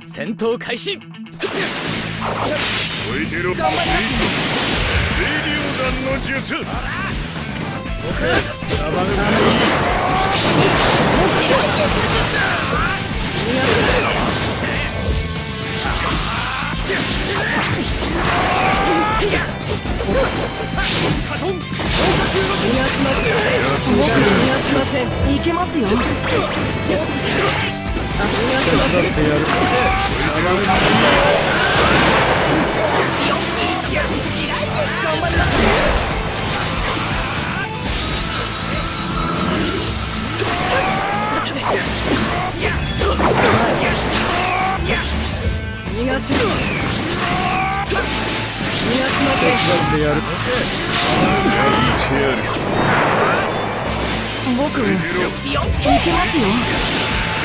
戦闘開始。置いてろ頑張ります。清涼弾の術。僕いけますよ逃がしません逃がしませんいけますよ逃がしません逃がしません逃がしませんこんなところ稼ぐこんなところ行きます手伝ってやる僕いけ無駄です稼ぐこんな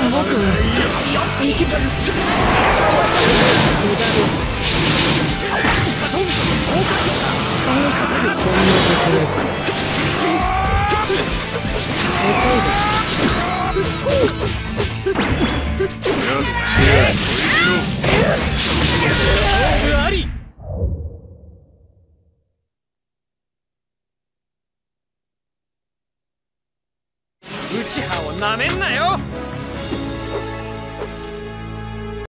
いですやってる勝負あり内葉をなめんなよ。